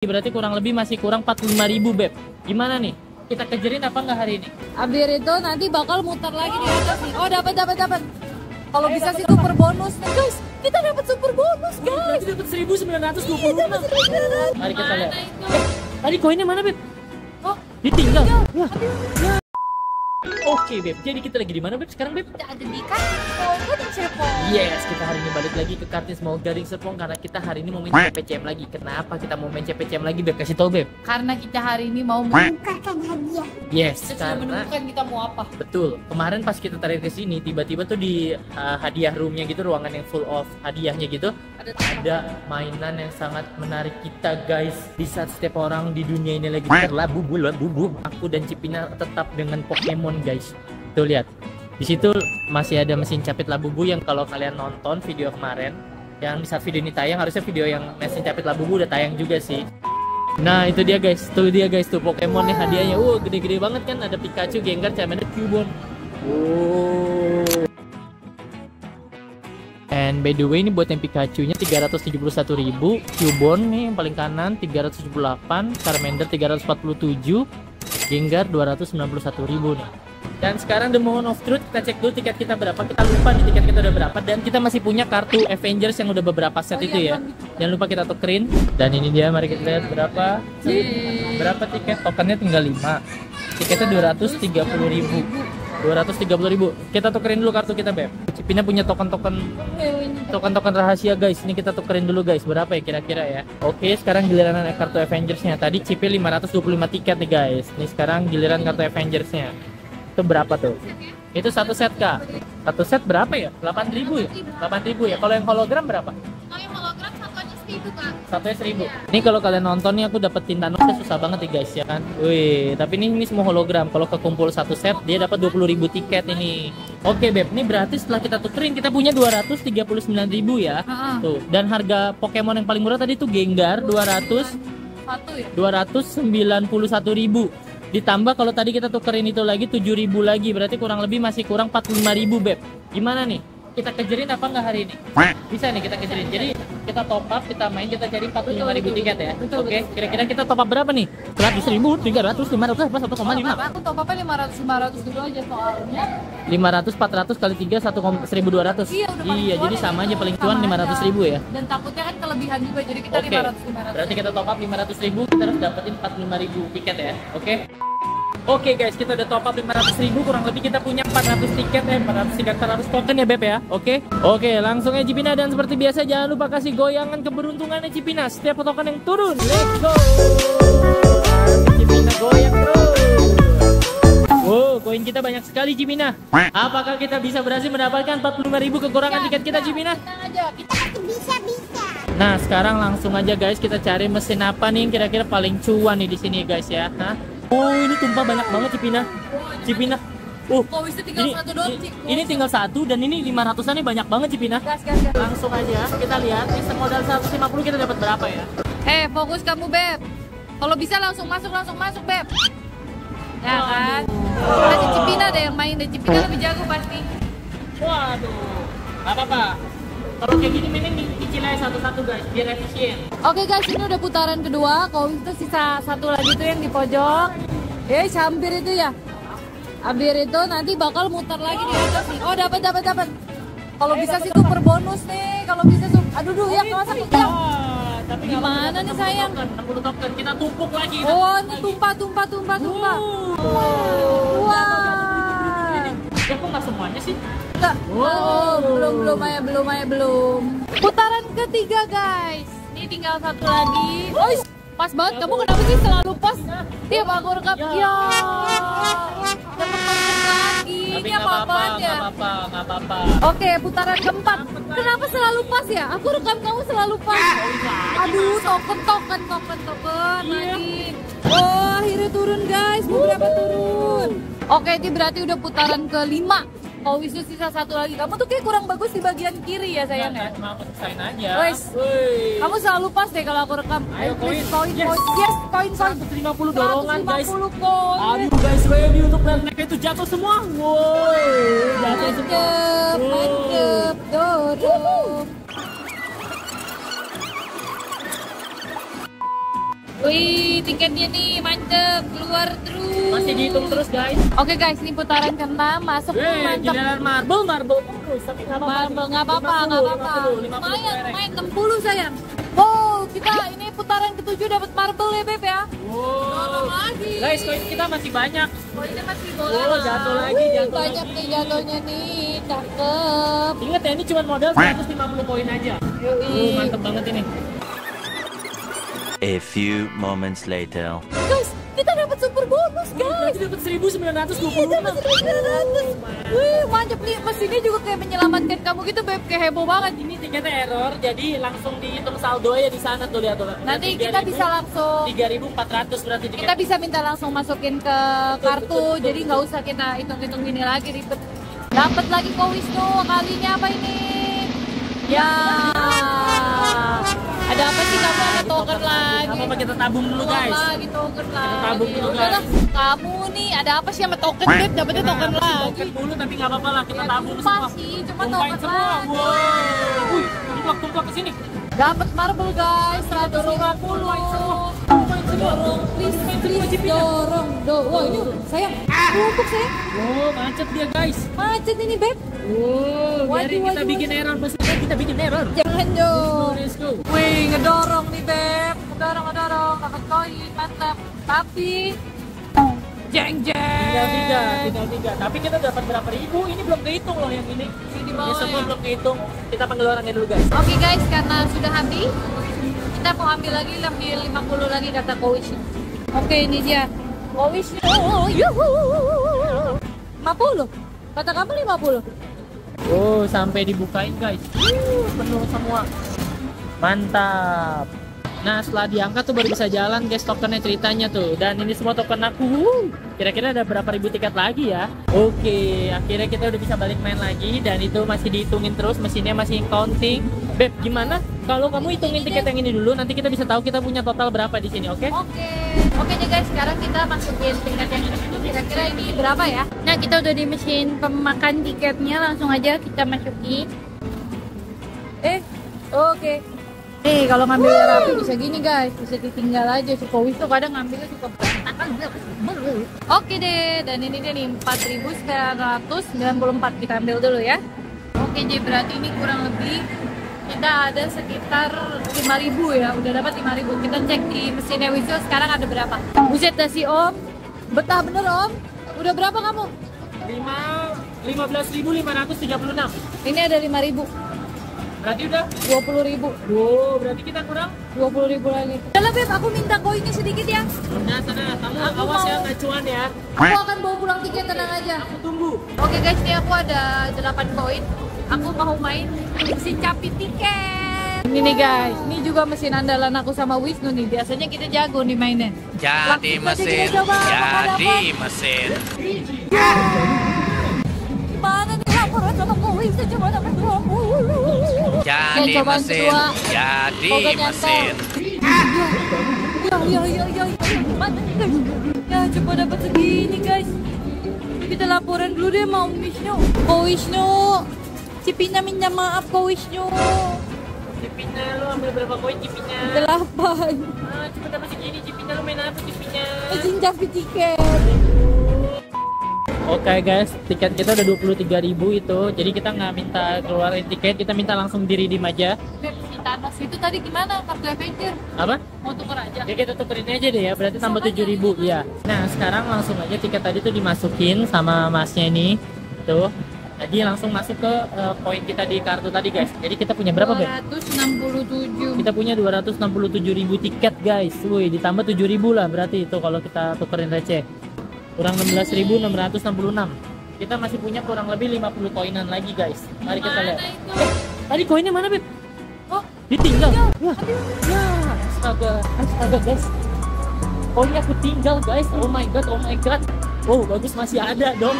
Berarti kurang lebih masih kurang 45 ribu Beb. Gimana nih? Kita kejerin apa nggak hari ini? Abir itu nanti bakal muter lagi di atas nih. Oh dapat dapat dapat. Kalau bisa sih super bonus. Nah, guys, kita dapat super bonus guys. Berarti dapat 1920. Mari kita lihat. Eh, tadi koinnya mana Beb? Oh, Ditinggal. Ya. Ya. Oke Beb, jadi kita lagi di mana Beb sekarang Beb? kita ada di kan Gading Serpong. Yes, kita hari ini balik lagi ke Kartis mau Gading Serpong karena kita hari ini mau main CPCM lagi. Kenapa kita mau main CPCM lagi Beb? Kasih tau Beb. Karena kita hari ini mau menukarkan hadiah. Yes, Kita sudah karena menemukan kita mau apa. Betul. Kemarin pas kita tarik ke sini, tiba-tiba tuh di uh, hadiah roomnya gitu, ruangan yang full of hadiahnya gitu, Ada ada mainan yang sangat menarik kita guys. Di saat setiap orang di dunia ini lagi terlabu bulan bubu, aku dan Cipina tetap dengan Pokemon guys. Tuh lihat. Di situ masih ada mesin capit labubu yang kalau kalian nonton video kemarin, yang di saat video ini tayang harusnya video yang mesin capit labubu udah tayang juga sih. Nah itu dia guys, tuh dia guys tuh Pokemon nih hadiahnya. Wow gede-gede banget kan ada Pikachu, Gengar, Charmander, Cubone. Wow. And by the way ini buat yang Pikachu-nya 371.000, Cubone nih yang paling kanan 378, Charmander 347, Gengar 291.000 nih. Dan sekarang The Moment of Truth kita cek dulu tiket kita berapa. Kita lupa nih tiket kita udah berapa dan kita masih punya kartu Avengers yang udah beberapa set Oh itu iya, ya. Jangan lupa kita tukerin. Dan ini dia mari kita lihat berapa. Yeay. Berapa tiket? Tokennya tinggal 5. Tiketnya 230.000. 230.000. Kita tukerin dulu kartu kita, Beb. Cipina punya token-token token-token rahasia guys ini kita tukerin dulu guys berapa ya kira-kira ya oke sekarang giliran kartu Avengersnya tadi CP 525 tiket nih guys ini sekarang giliran kartu Avengersnya itu berapa tuh? Itu satu set kak. Satu set berapa ya? 8000 ya? 8000 ya? Kalau yang hologram berapa? Kalau yang hologram satunya seribu kak. satunya seribu? Ini kalau kalian nonton nih aku dapetin Thanosnya susah banget nih guys ya kan? Wih tapi ini, ini semua hologram. Kalau kekumpul satu set dia dapat 20.000 tiket ini. Oke beb. Ini berarti setelah kita tukerin kita punya 239.000 ya? Heeh. tuh. Dan harga Pokemon yang paling murah tadi tuh Gengar 200 Satu ya. 291.000 ditambah kalau tadi kita tukerin itu lagi 7.000 lagi berarti kurang lebih masih kurang 45.000 beb. Gimana nih kita kejerin apa nggak hari ini bisa nih kita kejerin jadi kita top up kita main kita cari 45.000 tiket ya oke kira-kira kita top up berapa nih 100.000 300 500 apa 1,5 Aku top apa 500 500 dulu aja soalnya. 500 400 kali 3 1, 1.200 Iya, udah iya jadi ya. sama aja paling cuan aja. 500 ribu ya Dan takutnya kan kelebihan juga jadi kita Oke, 500 500. berarti kita top up 500 ribu, kita harus dapetin 45 ribu tiket ya, oke? Oke guys, kita udah top up 500 ribu, kurang lebih kita punya 400 tiket ya, 400 tiket 400 token ya Beb ya, oke? Oke, langsung aja Cipina dan seperti biasa jangan lupa kasih goyangan keberuntungannya Cipina setiap token yang turun, let's go! Cipina goyang terus! Wow, koin kita banyak sekali Cipina. Apakah kita bisa berhasil mendapatkan 45 ribu kekurangan tiket kita Cipina? Kita bisa bisa. Nah sekarang langsung aja guys kita cari mesin apa nih kira-kira paling cuan nih di sini guys ya. Hah? Oh ini tumpah banyak banget Cipina. Cipina. Uh, ini, ini tinggal satu dan ini 500an nih banyak banget Cipina. Gas gas gas. Langsung aja kita lihat nih semodal 150 kita dapat berapa ya? Eh, fokus kamu, Beb. Kalau bisa langsung masuk, langsung masuk, Beb. Ya kan? Ada Cipina deh yang main deh. Cipina lebih jago pasti. Waduh. Gak apa-apa. Kalau kayak gini mending di- dicicil aja satu-satu guys biar efisien. Oke guys, ini udah putaran kedua. Kalau itu sisa satu lagi tuh yang di pojok. Eh, hampir itu ya. Abir itu nanti bakal muter lagi di atas nih. Oh, dapat dapat dapat. Kalau bisa sih super bonus nih. Kalau bisa tuh. Aduh, duh, ya kawasan ya. Ah, tapi Gimana nih, 60 sayang? token, 60 token. Kita tumpuk lagi. Oh, ini tumpah tumpah tumpah tumpah. Uh. Wah. Ya kok nggak semuanya sih? Enggak. Oh, belum belum aja belum aja belum. Putaran ketiga guys. Ini tinggal satu lagi. Oh, pas banget. Kamu kenapa sih selalu pas? Tiap aku rekam. Ya. Lagi. Tapi Ini apa ya? apa-apa, apa-apa. Oke, putaran keempat. Kenapa selalu pas ya? Aku rekam kamu selalu pas. Aduh, token, token, token, token lagi. Oh, akhirnya turun guys. Mau berapa turun? Oke, ini berarti udah putaran kelima. Kalau Wisnu sisa satu lagi. Kamu tuh kayak kurang bagus di bagian kiri ya sayang ya? Cuma aku aja. Wes. Kamu selalu pas deh kalau aku rekam. Ayo, koin. koin, Yes. koin. Yes, koin, koin. 150 dorongan guys. 150 koin. Aduh guys, ready untuk lihat mereka itu jatuh semua. Woi, jatuh semua. Mantep, mantep, dorong. Wih, tiketnya nih mantep, keluar terus. Masih dihitung terus guys. Oke guys, ini putaran keenam masuk mantep. giliran marble, marble terus. Tapi nggak apa-apa. Marble nggak apa-apa, 50, nggak apa-apa. 50, 50 Lumayan, lumayan 60 sayang. Wow, kita ini putaran ketujuh dapat marble ya beb ya. Wow. lagi. Guys, koin kita masih banyak. Oh, ini masih bola. Oh, jatuh lagi, Wih, jatuh Banyak lagi. nih jatuhnya nih, cakep. Ingat ya, ini cuma modal 150 koin aja. Yoi. Uh, mantep banget ini. A few moments later. Guys, kita dapat super bonus guys. Berarti dapat 1926. Iya, dapat 1900. Wih, mantap nih. Mesinnya juga kayak menyelamatkan kamu gitu, Beb. Kayak heboh banget. Ini tiketnya error, jadi langsung dihitung saldo ya di sana tuh lihat tuh. Nanti kita bisa langsung 3400 berarti tiket. kita bisa minta langsung masukin ke kartu jadi nggak usah kita hitung-hitung gini lagi ribet dapat lagi kok Wisnu kali ini apa ini ya ada apa sih kamu ada token lagi Apa kita tabung dulu guys. lagi token lagi tabung dulu, Udah guys. kamu nih ada apa sih sama token Beb dapetnya token lagi Token dulu tapi nggak apa-apa lah kita Ya, tabung semua. sih, cuma token semua. lagi. Wow. Wih, tumplak tumplak ke sini. dapat marble guys 150 dorong please please dorong do wah ini sayang rumpuk sayang Oh, macet dia guys. macet ini beb Waduh, biarin kita bikin error. Kita bikin error. jangan dong Let's go. Wih, ngedorong nih Beb. Ngedorong, ngedorong. Dapat koin, mantap. Tapi jeng jeng. Tinggal tiga, tinggal tiga. Tapi kita dapat berapa ribu? Ini belum kehitung loh yang ini. Ini bawah semua ya. belum kehitung. Kita panggil orangnya dulu guys. Oke guys, karena sudah habis, kita mau ambil lagi lebih 50 lagi kata Kowish. Oke, ini dia. Kowish. Oh, yuhu. 50. Kata kamu 50. Oh, sampai dibukain guys. Uh, penuh semua. Mantap. Nah, setelah diangkat tuh baru bisa jalan guys tokennya ceritanya tuh. Dan ini semua token aku. Kira-kira ada berapa ribu tiket lagi ya? Oke, akhirnya kita udah bisa balik main lagi dan itu masih dihitungin terus, mesinnya masih counting. Beb, gimana? Kalau kamu hitungin tiket yang ini dulu, nanti kita bisa tahu kita punya total berapa di sini, oke? Oke. Oke nih guys, sekarang kita masukin tingkat yang ini dulu. Kira-kira ini berapa ya? Nah, kita udah di mesin pemakan tiketnya, langsung aja kita masukin. Eh, oke. Nih, kalau ngambilnya rapi bisa gini guys, bisa ditinggal aja. Si Kowis tuh kadang ngambilnya suka berantakan. Oke deh, dan ini dia nih 4994 kita ambil dulu ya. Oke, jadi berarti ini kurang lebih kita ada sekitar 5000 ya. Udah dapat 5000 kita cek di mesinnya Wisnu sekarang ada berapa? Buset dah si Om. Betah bener Om. Udah berapa kamu? 5 15.536. ini ada 5000 Berarti udah? 20000 Wow, berarti kita kurang? 20000 lagi. Udah lah Beb aku minta koinnya sedikit ya. Nah, sana, kamu Aku awas ya mau- ngacuan ya. aku akan bawa pulang tiket tenang aja. Aku tunggu. oke guys ini aku ada 8 koin. Aku mau main mesin capit tiket. Ini nih guys. Ini juga mesin andalan aku sama Wisnu nih. Biasanya kita jago nih mainnya. Jadi Langsung mesin, jadi mesin. Jadi mesin, jadi mesin. Ya, ya, ya, ya, ya? Ya, coba dapat segini guys. Kita laporan dulu deh mau Wisnu. Ko Wisnu, Cipina minta maaf Ko Wisnu. Cipinnya lu ambil berapa koin cipinnya? Delapan. Ah, cepet dapat segini cipinnya lu main apa cipinnya? Mesin capit tiket. Oke guys, tiket kita udah 23.000 itu. Jadi kita nggak minta keluarin tiket, kita minta langsung di redeem aja. Beb, Thanos itu tadi gimana? Kartu Avenger. Apa? Mau tuker aja. Ya kita tukerin aja deh ya, berarti tambah 7.000 ya. Nah, sekarang langsung aja tiket tadi tuh dimasukin sama masnya ini. Tuh. Jadi langsung masuk ke eh, poin kita di kartu tadi guys. Jadi kita punya berapa, Beb? 267. Kita punya 267.000 tiket guys. Wih, ditambah 7.000 lah berarti itu kalau kita tukerin receh. Kurang 16.666. Kita masih punya kurang lebih 50 koinan lagi guys. Mari kita lihat. Eh, tadi koinnya mana, Beb? Oh, Ditinggal. Ya, Ya, astaga, astaga guys. Koinnya aku tinggal guys. Oh my god, oh my god. Oh, bagus masih ada dong.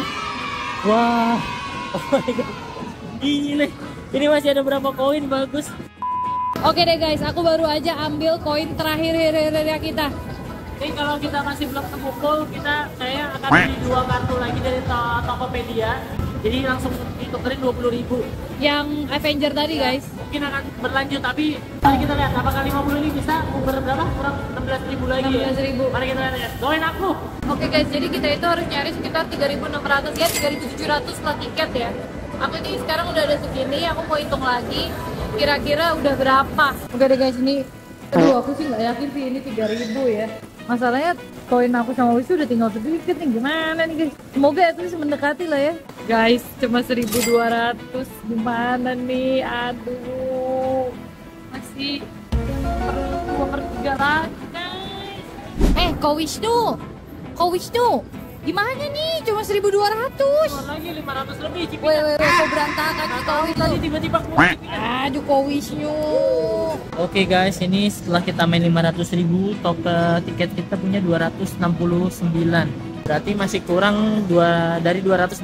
Wah. Oh my god. Gile. Ini masih ada berapa koin bagus. Oke deh guys, aku baru aja ambil koin terakhir ya kita. Ini kalau kita masih belum kepukul, kita saya akan beli dua kartu lagi dari to- Tokopedia. Jadi langsung ditukerin 20.000 ribu. Yang Avenger tadi guys. mungkin akan berlanjut tapi mari kita lihat apakah 50 ini bisa uber berapa kurang 16 ribu lagi ya 16.000. mari kita lihat ya join aku Oke guys, jadi kita itu harus nyari sekitar 3.600 ya, 3.700 lah tiket ya. Aku ini sekarang udah ada segini, aku mau hitung lagi kira-kira udah berapa. Oke deh guys, ini aduh aku sih nggak yakin sih ini 3.000 ya. Masalahnya koin aku sama Wisnu udah tinggal sedikit nih, gimana nih guys? Semoga least mendekati lah ya. Guys, cuma 1.200 gimana nih? Aduh, masih perlu dua per tiga lagi guys. Eh, kau Wisnu, kau Wisnu, gimana nih? Cuma 1.200. Keluar lagi 500 lebih Cipina Woi, woi, woi, kau berantakan sih kau tadi tiba-tiba keluar Aduh, kau Wisnu. Oke guys, ini setelah kita main 500 ribu, toke tiket kita punya 269. Berarti masih kurang dua dari 290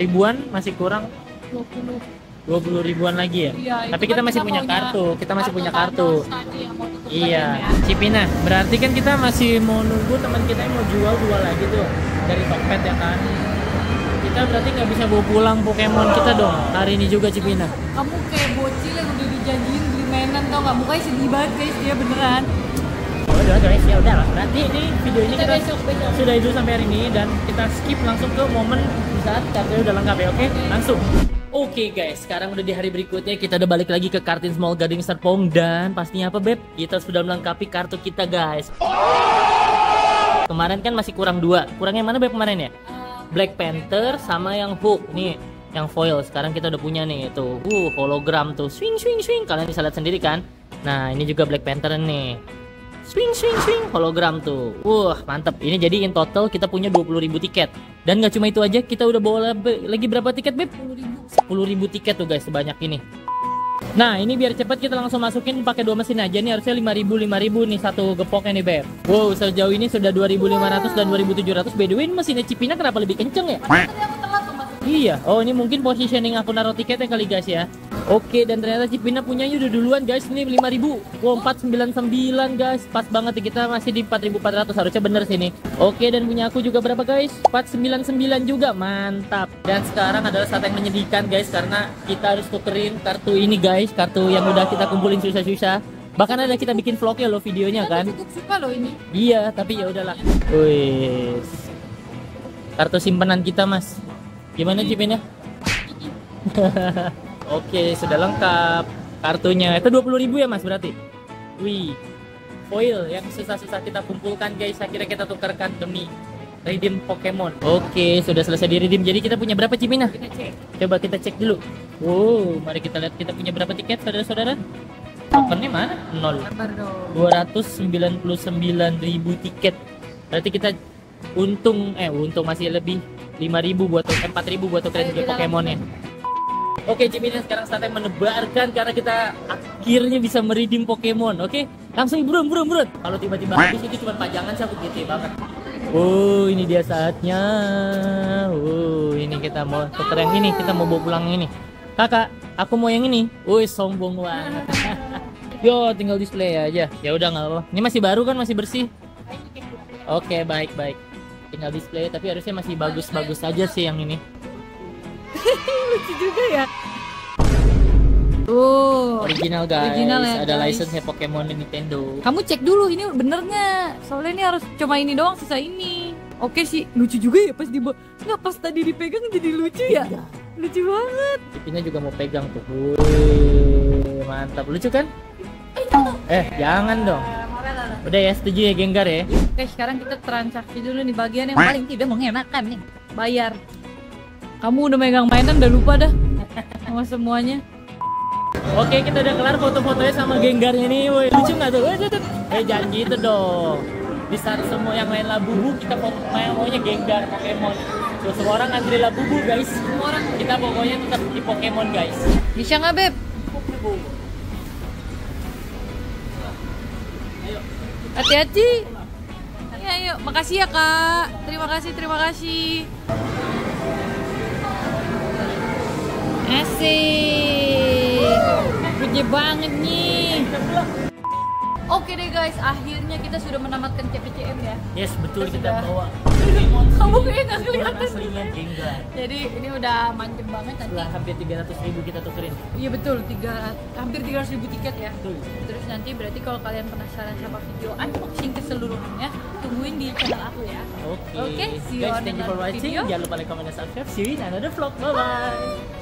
ribuan masih kurang 20. 20 ribuan lagi ya. Iya, Tapi kita kan masih kita punya kartu, kita masih punya kartu. Thanos Iya, ya. Cipina. Berarti kan kita masih mau nunggu teman kita yang mau jual jual lagi tuh dari Tokped ya kan. Kita berarti nggak bisa bawa pulang Pokemon kita dong hari ini juga Cipina. Kamu kayak bocil yang udah dijanjiin beli mainan tau nggak? Mukanya sedih banget guys, dia beneran. Ya udah guys, ya udah lah. Berarti ini video ini Kita kita, besok, besok. sudah itu sampai hari ini dan kita skip langsung ke momen saat kartunya udah lengkap ya, oke? Langsung. Oke guys, sekarang udah di hari berikutnya kita udah balik lagi ke Kartin Small Garden Serpong dan pastinya apa Beb? Kita sudah melengkapi kartu kita guys. Kemarin kan masih kurang dua. Kurangnya mana Beb kemarin ya? Black Panther sama yang Hulk nih yang foil sekarang kita udah punya nih tuh uh hologram tuh swing swing swing kalian bisa lihat sendiri kan nah ini juga Black Panther nih swing swing swing. Hologram tuh. Wah mantep. Ini jadi in total kita punya 20.000 tiket. Dan nggak cuma itu aja kita udah bawa lagi berapa tiket beb? 10.000 tiket tuh guys sebanyak ini. Nah ini biar cepet kita langsung masukin pakai dua mesin aja nih. Harusnya 5000 5000 nih satu gepoknya nih beb. Wow sejauh ini sudah 2500 dan 2700 by the way ini mesinnya Cipina kenapa lebih kenceng ya? Iya, oh ini mungkin positioning aku naruh tiketnya kali guys ya. Oke, dan ternyata Cipina punyanya udah duluan guys. Ini 5000. Wow, 499 guys. Pas banget ya, kita masih di 4400 harusnya bener sini. Oke, dan punya aku juga berapa guys? 499 juga. Mantap. Dan sekarang adalah saat yang menyedihkan guys karena kita harus tukerin kartu ini guys, kartu yang udah kita kumpulin susah-susah. Bahkan ada kita bikin vlognya loh videonya kan. Cukup suka loh ini. Iya, tapi ya udahlah. Wih. Kartu simpanan kita, Mas. Gimana Cipin ya? Oke, sudah lengkap kartunya. Itu 20.000 ya, Mas, berarti. Wih. Foil yang susah-susah kita kumpulkan, guys. Akhirnya kita tukarkan demi redeem Pokemon. Oke, sudah selesai di redeem. Jadi kita punya berapa Cipina? Kita cek. Coba kita cek dulu. Wow, mari kita lihat kita punya berapa tiket, saudara-saudara. Tokennya mana? Nol. Sabar dong. 299.000 tiket. Berarti kita untung eh untung masih lebih 5.000 buat eh, 4.000 buat tukerin Ayo, juga kita Pokemonnya. Oke, Cimina sekarang saatnya menebarkan karena kita akhirnya bisa meridim Pokemon. Oke, langsung burun burun burun. Kalau tiba-tiba habis itu cuma pajangan sih aku gitu banget. Oh, ini dia saatnya. Oh, ini kita mau tuker yang ini, kita mau bawa pulang ini. Kakak, aku mau yang ini. Woi, sombong banget. Yo, tinggal display aja. Ya udah nggak apa. Ini masih baru kan, masih bersih. Oke, baik baik. Tinggal display, tapi harusnya masih bagus-bagus saja sih yang ini. Lucu juga ya. Tuh. Original guys, Original ya, ada guys. license Pokemon di Nintendo. Kamu cek dulu ini bener nggak? Soalnya ini harus cuma ini doang, sisa ini. Oke sih, lucu juga ya pas di nggak pas tadi dipegang jadi lucu ya. Iya. Lucu banget. Pipinya juga mau pegang tuh. Wih, mantap. Lucu kan? Eh, jangan dong. Udah ya, setuju ya Genggar ya? Oke, sekarang kita transaksi dulu nih bagian yang paling tidak mengenakan nih. Bayar. Kamu udah megang mainan udah lupa dah sama semuanya. Oke, kita udah kelar foto-fotonya sama Genggarnya nih. Woi, lucu nggak tuh? Eh, jangan gitu dong. Di saat semua yang lain labubu, kita main maunya Genggar Pokemon. Tuh, semua orang antri labubu, guys. Semua orang Kita pokoknya tetap di Pokemon, guys. bisa nggak beb? Hati-hati. Ayo, ayo. Makasih ya kak. Terima kasih, terima kasih. Asik. Puji banget nih. Oke deh guys, akhirnya kita sudah menamatkan CPCM ya. Yes, betul Kita kita, bawa Kamu kayaknya nggak kelihatan. Jenga. Jadi ini udah mantep banget nanti. Setelah hampir 300 ribu kita tukerin. Iya betul, tiga, hampir 300 ribu tiket ya. Betul. Terus nanti berarti kalau kalian penasaran sama video unboxing keseluruhannya, tungguin di channel aku ya. Oke. Oke, see you Guys, on thank you for watching. video. Jangan lupa like, comment, dan subscribe. See you in another vlog. Bye bye.